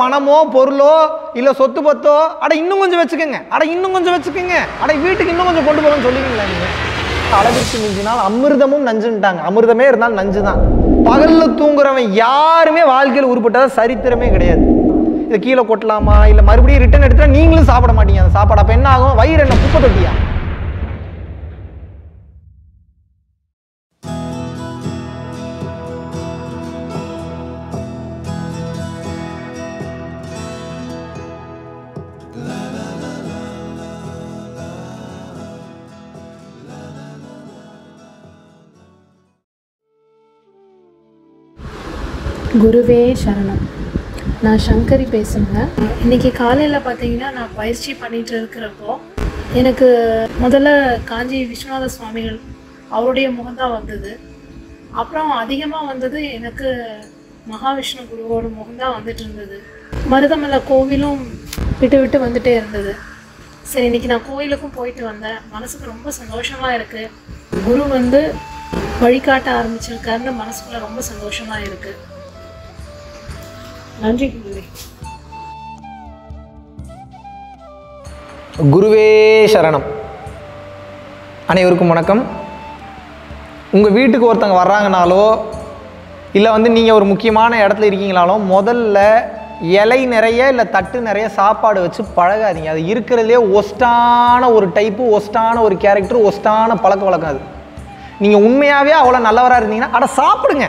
பணமோ பொருளோ இல்லை சொத்து பத்தோ அட இன்னும் கொஞ்சம் வச்சுக்கோங்க. அட இன்னும் கொஞ்சம் வச்சுக்கோங்க. அட வீட்டுக்கு இன்னும் கொஞ்சம் கொண்டு போகணும்னு சொல்லுவீங்களா நீங்கள் அளவிற்கு மிஞ்சினால் அமிர்தமும் நஞ்சுன்ட்டாங்க. அமிர்தமே இருந்தாலும் நஞ்சு தான் பகலில் தூங்குறவன் யாருமே வாழ்க்கையில் உருப்பட்டதாக சரித்திரமே கிடையாது. இதை கீழே கொட்டலாமா? இல்லை மறுபடியும் ரிட்டர்ன் எடுத்துட்டா நீங்களும் சாப்பிட மாட்டீங்க. அந்த சாப்பாடு அப்போ என்ன ஆகும்? வயிறு என்ன? குப்பை தொட்டியா? குருவே சரணம். நான் சங்கரி பேசுங்க இன்னைக்கு காலையில் பார்த்தீங்கன்னா நான் பயிற்சி பண்ணிட்டு இருக்கிறப்போ எனக்கு முதல்ல காஞ்சி விஸ்வநாத சுவாமிகள் அவருடைய முகம்தான் வந்தது. அப்புறம் அதிகமாக வந்தது எனக்கு மகாவிஷ்ணு குருவோட முகம்தான் வந்துட்டு இருந்தது. மருதமலை கோவிலும் விட்டு விட்டு வந்துட்டே இருந்தது. சரி இன்னைக்கு நான் கோயிலுக்கும் போயிட்டு வந்தேன். மனசுக்கு ரொம்ப சந்தோஷமாக இருக்குது குரு வந்து வழிகாட்ட ஆரம்பிச்சிருக்காருன்னு மனசுக்குள்ளே ரொம்ப சந்தோஷமாக இருக்குது நன்றி. குருவே சரணம். அனைவருக்கும் வணக்கம். உங்கள் வீட்டுக்கு ஒருத்தங்க வர்றாங்கனாலோ இல்லை வந்து நீங்கள் ஒரு முக்கியமான இடத்துல இருக்கீங்களாலோ முதல்ல இலை நிறைய இல்லை தட்டு நிறைய சாப்பாடு வச்சு பழகாதீங்க. அது இருக்கிறதுலே ஒஸ்டான ஒரு டைப்பு ஒஸ்டான ஒரு கேரக்டர் ஒஸ்டான பழக்க வழக்கம் அது. நீங்கள் உண்மையாகவே அவ்வளோ நல்லவராக இருந்தீங்கன்னா அட சாப்பிடுங்க.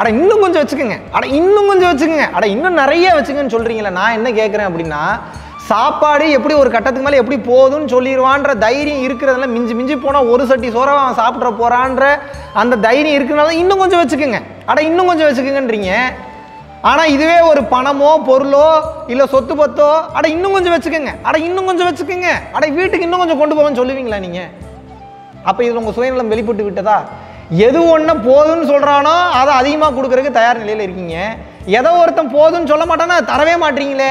அட இன்னும் கொஞ்சம் வச்சுக்கோங்க. அட இன்னும் கொஞ்சம் வச்சுக்கோங்க. அட இன்னும் நிறைய வச்சுக்கன்னு சொல்கிறீங்களே நான் என்ன கேட்குறேன் அப்படின்னா சாப்பாடு எப்படி ஒரு கட்டத்துக்கு மேலே எப்படி போகுதுன்னு சொல்லிடுவான்ற தைரியம் இருக்கிறதுல மிஞ்சி மிஞ்சி போனால் ஒரு சட்டி சோறை அவன் சாப்பிட்ற போகிறான்ற அந்த தைரியம் இருக்கிறனால இன்னும் கொஞ்சம் வச்சுக்கோங்க. அட இன்னும் கொஞ்சம் வச்சுக்கோங்கன்றீங்க. ஆனால் இதுவே ஒரு பணமோ பொருளோ இல்லை சொத்து பத்தோ அட இன்னும் கொஞ்சம் வச்சுக்கோங்க. அட இன்னும் கொஞ்சம் வச்சுக்கோங்க. அட வீட்டுக்கு இன்னும் கொஞ்சம் கொண்டு போவேன்னு சொல்லுவீங்களா நீங்கள் அப்போ இதில் உங்கள் சுயநலம் வெளிப்பட்டு விட்டதா? எது ஒன்று போதும்னு சொல்கிறானோ அதை அதிகமாக கொடுக்குறதுக்கு தயார் நிலையில் இருக்கீங்க. எதோ ஒருத்தன் போதும்னு சொல்ல மாட்டானா தரவே மாட்டீங்களே.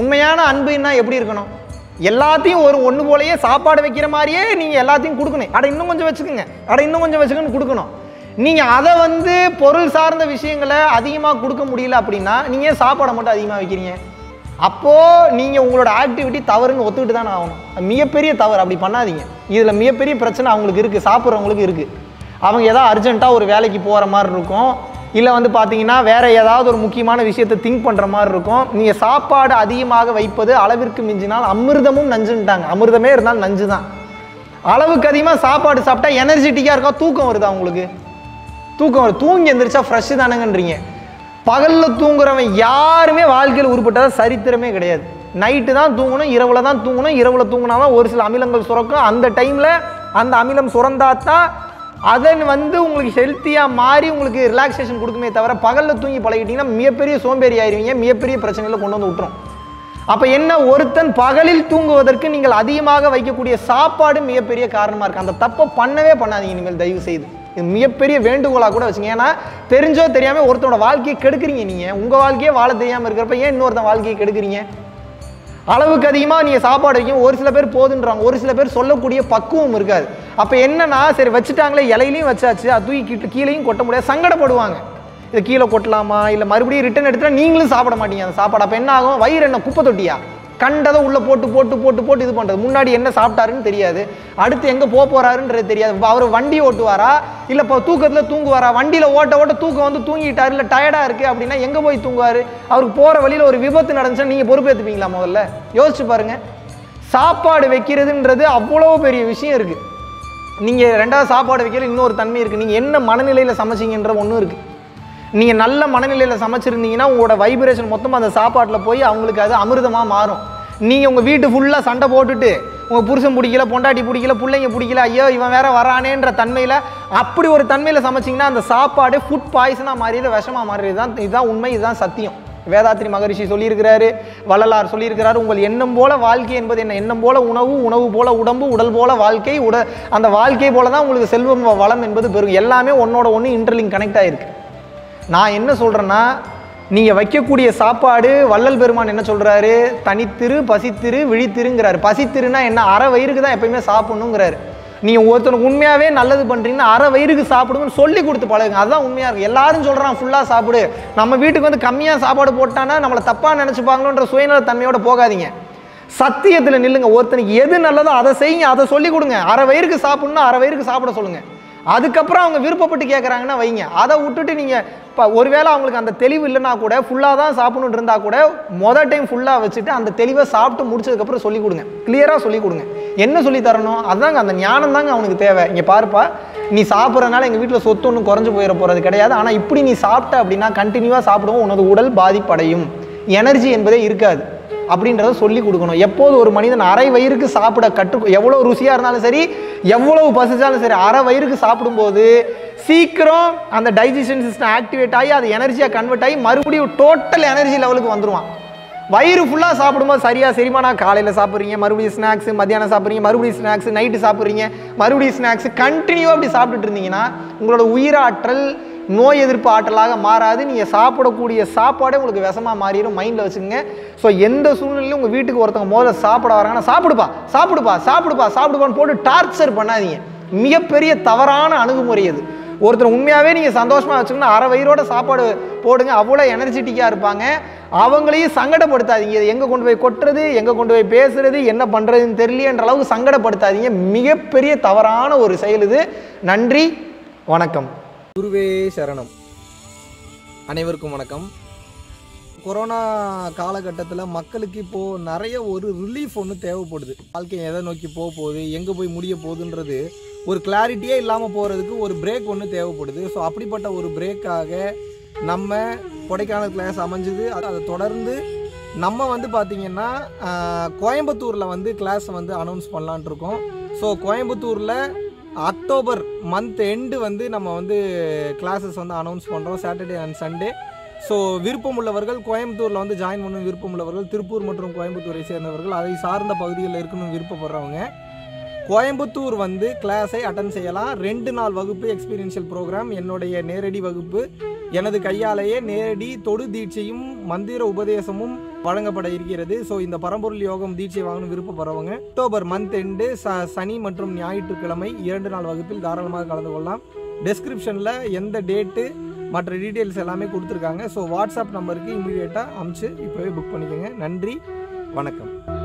உண்மையான அன்புன்னா எப்படி இருக்கணும்? எல்லாத்தையும் ஒரு ஒன்று போலயே சாப்பாடு வைக்கிற மாதிரியே நீங்கள் எல்லாத்தையும் கொடுக்கணும். அட இன்னும் கொஞ்சம் வச்சுக்கோங்க. அட இன்னும் கொஞ்சம் வச்சுக்கன்னு கொடுக்கணும். நீங்கள் அதை வந்து பொருள் சார்ந்த விஷயங்களை அதிகமாக கொடுக்க முடியல அப்படின்னா நீங்கள் சாப்பாடை மட்டும் அதிகமாக வைக்கிறீங்க? அப்போது நீங்கள் உங்களோட ஆக்டிவிட்டி தவறுன்னு ஒத்துக்கிட்டு தானே ஆகணும் மிகப்பெரிய தவறு. அப்படி பண்ணாதீங்க. இதில் மிகப்பெரிய பிரச்சனை அவங்களுக்கு இருக்குது சாப்பிட்றவங்களுக்கு இருக்குது அவங்க ஏதாவது அர்ஜென்ட்டாக ஒரு வேலைக்கு போகிற மாதிரி இருக்கும். இல்லை வந்து பார்த்தீங்கன்னா வேறு ஏதாவது ஒரு முக்கியமான விஷயத்தை திங்க் பண்ணுற மாதிரி இருக்கும். நீங்கள் சாப்பாடு அதிகமாக வைப்பது அளவிற்கு மிஞ்சினால் அமிர்தமும் நஞ்சுன்ட்டாங்க அமிர்தமே இருந்தாலும் நஞ்சு தான். அளவுக்கு அதிகமாக சாப்பாடு சாப்பிட்டா எனர்ஜெட்டிக்காக இருக்கா? தூக்கம் வருதா உங்களுக்கு? தூக்கம் வரும் தூங்கி எந்திரிச்சா ஃப்ரெஷ்ஷு தானேங்கன்றீங்க. பகலில் தூங்குறவன் யாருமே வாழ்க்கையில் உருப்பட்டதாக சரித்திரமே கிடையாது. நைட்டு தான் தூங்கணும் இரவில் தான் தூங்கணும் இரவில் தூங்கினா தான் ஒரு சில அமிலங்கள் சுரக்கும். அந்த டைமில் அந்த அமிலம் சுரந்தா தான் அதன் வந்து உங்களுக்கு ஹெல்த்தியாக மாறி உங்களுக்கு ரிலாக்ஸேஷன் கொடுக்குமே தவிர பகலில் தூங்கி பழகிட்டீங்கன்னா மிகப்பெரிய சோம்பேறி ஆயிருவீங்க மிகப்பெரிய பிரச்சனைகளை கொண்டு வந்து விட்டுரும். அப்போ என்ன ஒருத்தன் பகலில் தூங்குவதற்கு நீங்கள் அதிகமாக வைக்கக்கூடிய சாப்பாடு மிகப்பெரிய காரணமாக இருக்குது அந்த தப்பை பண்ணவே பண்ணாதீங்க இனிமேல் தயவு செய்து இது மிகப்பெரிய வேண்டுகோளாக கூட வச்சுங்க. ஏன்னா தெரிஞ்சோ தெரியாமல் ஒருத்தனோட வாழ்க்கையை கெடுக்குறீங்க நீங்கள் உங்கள் வாழ்க்கையே வாழ தெரியாமல் இருக்கிறப்ப ஏன் இன்னொருத்தன் வாழ்க்கையை கெடுக்குறீங்க? அளவுக்கு அதிகமாக நீங்கள் சாப்பாடு வைக்கும். ஒரு சில பேர் போதுன்றாங்க. ஒரு சில பேர் சொல்லக்கூடிய பக்குவம் இருக்காது. அப்போ என்னன்னா சரி வச்சுட்டாங்களே இலையிலையும் வச்சாச்சு. அது தூக்கி கீழேயும் கொட்ட முடியாது. சங்கடப்படுவாங்க. இது கீழே கொட்டலாமா? இல்லை மறுபடியும் ரிட்டர்ன் எடுத்துட்டா நீங்களும் சாப்பிட மாட்டீங்க. அந்த சாப்பாடு. அப்போ என்ன ஆகும்? வயிறு என்ன? குப்பை தொட்டியா? கண்டதை உள்ளே போட்டு போட்டு போட்டு போட்டு இது பண்ணுறது முன்னாடி என்ன சாப்பிட்டாருன்னு தெரியாது. அடுத்து எங்கே போக போகிறாருன்றது தெரியாது. இப்போ அவர் வண்டி ஓட்டுவாரா? இல்லை இப்போ தூக்கத்தில் தூங்குவாரா? வண்டியில் ஓட்ட ஓட்ட தூக்கம் வந்து தூங்கிட்டாரு. இல்லை டயர்டாக இருக்குது அப்படின்னா எங்கே போய் தூங்குவார்? அவருக்கு போகிற வழியில் ஒரு விபத்து நடந்துச்சுன்னா நீங்கள் பொறுப்பேற்றுப்பீங்களா முதல்ல? யோசிச்சு பாருங்கள் சாப்பாடு வைக்கிறதுன்றது அவ்வளோ பெரிய விஷயம் இருக்குது நீங்கள் ரெண்டாவது சாப்பாடு வைக்கல இன்னொரு தன்மை இருக்குது நீங்கள் என்ன மனநிலையில் சமைச்சிங்கன்ற ஒன்றும் இருக்குது நீங்கள் நல்ல மனநிலையில் சமைச்சிருந்தீங்கன்னா உங்களோட வைப்ரேஷன் மொத்தமாக அந்த சாப்பாட்டில் போய் அவங்களுக்கு அது அமிர்தமாக மாறும். நீங்கள் உங்கள் வீட்டு ஃபுல்லாக சண்டை போட்டுட்டு உங்கள் புருஷன் பிடிக்கல பொண்டாட்டி பிடிக்கல பிள்ளைங்க பிடிக்கல ஐயோ இவன் வேற வரானேன்ற தன்மையில் அப்படி ஒரு தன்மையில் சமைச்சிங்கன்னா அந்த சாப்பாடு ஃபுட் பாய்சனாக மாறியது விஷமாக மாறியது தான் இதுதான் உண்மை இதுதான் சத்தியம். வேதாத்ரி மகரிஷி சொல்லியிருக்கிறாரு வள்ளலார் சொல்லியிருக்கிறாரு உங்கள் எண்ணம் போல வாழ்க்கை என்பது என்ன? எண்ணம் போல உணவு உணவு போல உடம்பு உடல் போல வாழ்க்கை உட அந்த வாழ்க்கை போல தான் உங்களுக்கு செல்வம் வளம் என்பது பெருகும். எல்லாமே ஒன்னோட ஒன்று இன்டர்லிங் கனெக்ட் ஆகிருக்கு நான் என்ன சொல்கிறேன்னா நீங்கள் வைக்கக்கூடிய சாப்பாடு வள்ளல் பெருமான் என்ன சொல்கிறாரு தனித்திரு பசித்திரு விழித்திருங்கிறாரு. பசித்திருனா என்ன? அரை வயிறுக்கு தான் எப்பயுமே சாப்பிட்ணுங்கிறாரு. நீங்கள் ஒருத்தனுக்கு உண்மையாகவே நல்லது பண்ணுறீங்கன்னா அரை வயிறுக்கு சாப்பிடுங்கன்னு சொல்லி கொடுத்து பழகுங்க. அதுதான் உண்மையாக இருக்கும் எல்லாரும் சொல்கிறான் ஃபுல்லாக சாப்பிடு. நம்ம வீட்டுக்கு வந்து கம்மியாக சாப்பாடு போட்டானா நம்மளை தப்பாக நினச்சிப்பாங்களோன்ற சுயநல தன்மையோடு போகாதீங்க. சத்தியத்தில் நில்லுங்க. ஒருத்தனுக்கு எது நல்லதோ அதை செய்யுங்க. அதை சொல்லி கொடுங்க. அரை வயிறுக்கு சாப்பிட்ணுன்னா அரை வயிறுக்கு சாப்பிட சொல்லுங்கள் அதுக்கப்புறம் அவங்க விருப்பப்பட்டு கேட்குறாங்கன்னா வைங்க. அதை விட்டுட்டு நீங்கள் இப்போ ஒருவேளை அவங்களுக்கு அந்த தெளிவு இல்லைனா கூட ஃபுல்லாக தான் சாப்பிடணுன்னு இருந்தால் கூட மொதல் டைம் ஃபுல்லாக வச்சுட்டு அந்த தெளிவை சாப்பிட்டு முடிச்சதுக்கப்புறம் சொல்லி கொடுங்க. கிளியராக சொல்லிக் கொடுங்க. என்ன சொல்லி தரணும்? அதாங்க அந்த ஞானம் தாங்க அவனுக்கு தேவை. இங்கே பாருப்பா நீ சாப்பிட்றதுனால எங்கள் வீட்டில் சொத்து ஒன்றும் குறைஞ்சி போயிட போகிறது கிடையாது. ஆனால் இப்படி நீ சாப்பிட்ட அப்படின்னா கண்டினியூவாக சாப்பிடுவோம் உனது உடல் பாதிப்படையும். எனர்ஜி என்பதே இருக்காது. அப்படின்றத சொல்லி கொடுக்கணும். எப்போது ஒரு மனிதன் அரை வயிறுக்கு சாப்பிட கற்று எவ்வளோ ருசியாக இருந்தாலும் சரி எவ்வளவு பசிச்சாலும் சரி அரை வயிறுக்கு சாப்பிடும்போது சீக்கிரம் அந்த டைஜஷன் சிஸ்டம் ஆக்டிவேட் ஆகி அது எனர்ஜியாக கன்வெர்ட் ஆகி மறுபடியும் டோட்டல் எனர்ஜி லெவலுக்கு வந்துடுவான் வயிறு ஃபுல்லாக சாப்பிடும்போது சரியாக செரிமானம் காலையில் சாப்பிட்றீங்க மறுபடியும் ஸ்நாக்ஸ் மத்தியானம் சாப்பிட்றீங்க மறுபடியும் ஸ்நாக்ஸ் நைட்டு சாப்பிட்றீங்க மறுபடியும் ஸ்நாக்ஸ் கண்டினியூவாக அப்படி சாப்பிட்டுட்டு இருந்தீங்கன்னா உங்களோட உயிராற்றல் நோய் எதிர்ப்பு ஆற்றலாக மாறாது. நீங்கள் சாப்பிடக்கூடிய சாப்பாடே உங்களுக்கு விஷமாக மாறிடும். மைண்டில் வச்சுக்கோங்க. ஸோ எந்த சூழ்நிலையிலும் உங்கள் வீட்டுக்கு ஒருத்தவங்க முதல்ல சாப்பிட வராங்கன்னா சாப்பிடுப்பா சாப்பிடுப்பா சாப்பிடுப்பா சாப்பிடுப்பான்னு போட்டு டார்ச்சர் பண்ணாதீங்க. மிகப்பெரிய தவறான அணுகுமுறை அது. ஒருத்தர் உண்மையாகவே நீங்கள் சந்தோஷமாக வச்சுக்கணும். அரை வயிறோட சாப்பாடு போடுங்க. அவ்வளோ எனர்ஜெட்டிக்காக இருப்பாங்க. அவங்களையும் சங்கடப்படுத்தாதீங்க. இது எங்கே கொண்டு போய் கொட்டுறது? எங்கே கொண்டு போய் பேசுறது? என்ன பண்ணுறதுன்னு தெரியலன்ற அளவுக்கு சங்கடப்படுத்தாதீங்க. மிகப்பெரிய தவறான ஒரு செயல் இது. நன்றி. வணக்கம். குருவே சரணம். அனைவருக்கும் வணக்கம். கொரோனா காலகட்டத்தில் மக்களுக்கு இப்போது நிறைய ஒரு ரிலீஃப் ஒன்று தேவைப்படுது. வாழ்க்கை எதை நோக்கி போக போகுது எங்கே போய் முடிய போகுதுன்றது ஒரு கிளாரிட்டியே இல்லாமல் போகிறதுக்கு ஒரு பிரேக் ஒன்று தேவைப்படுது. ஸோ அப்படிப்பட்ட ஒரு பிரேக்காக நம்ம கொடைக்கானல் கிளாஸ் அமைஞ்சுது. அது- அதை தொடர்ந்து நம்ம வந்து பார்த்திங்கன்னா கோயம்புத்தூரில் வந்து கிளாஸ் வந்து அனௌன்ஸ் பண்ணலான்ட்ருக்கோம் ஸோ கோயம்புத்தூரில் அக்டோபர் மந்த் எண்டு வந்து நம்ம வந்து கிளாஸஸ் வந்து அனௌன்ஸ் பண்ணுறோம் சாட்டர்டே அண்ட் சண்டே ஸோ விருப்பம் உள்ளவர்கள் கோயம்புத்தூரில் வந்து ஜாயின் பண்ணும் விருப்பம் உள்ளவர்கள் திருப்பூர் மற்றும் கோயம்புத்தூரை சேர்ந்தவர்கள் அதை சார்ந்த பகுதிகளில் இருக்கணும்னு விருப்பப்படுறவங்க. கோயம்புத்தூர் வந்து கிளாஸை அட்டன் செய்யலாம். ரெண்டு நாள் வகுப்பு எக்ஸ்பீரியன்ஷியல் ப்ரோக்ராம் என்னுடைய நேரடி வகுப்பு. எனது கையாலேயே நேரடி தொடு தீட்சையும் மந்திர உபதேசமும் வழங்கப்பட இருக்கிறது. ஸோ இந்த பரம்பொருள் யோகம் தீட்சை வாங்கணும் விருப்பப்படுறவங்க அக்டோபர் மந்த் எண்டு ச சனி மற்றும் ஞாயிற்றுக்கிழமை இரண்டு நாள் வகுப்பில் தாராளமாக கலந்து கொள்ளலாம். டெஸ்கிரிப்ஷனில் எந்த டேட்டு மற்ற டீட்டெயில்ஸ் எல்லாமே கொடுத்துருக்காங்க. ஸோ வாட்ஸ்அப் நம்பருக்கு இமீடியட்டாக அமுச்சு இப்போவே புக் பண்ணிக்கோங்க. நன்றி. வணக்கம்.